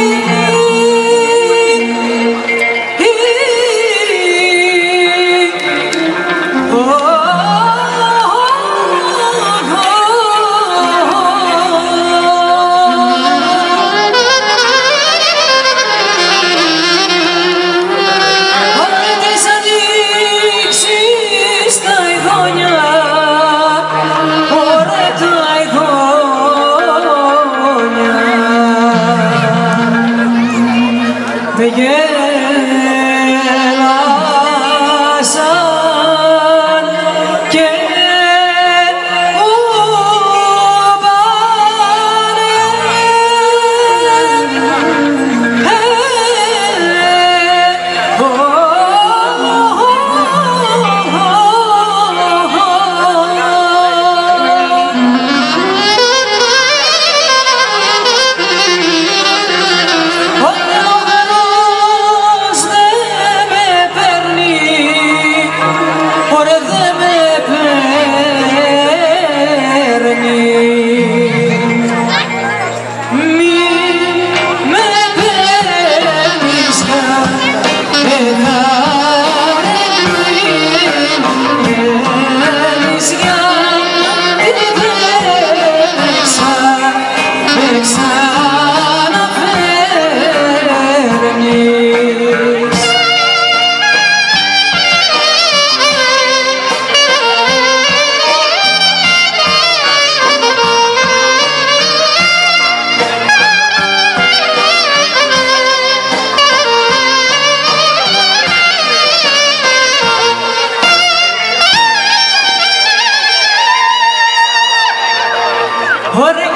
you. Very. Hare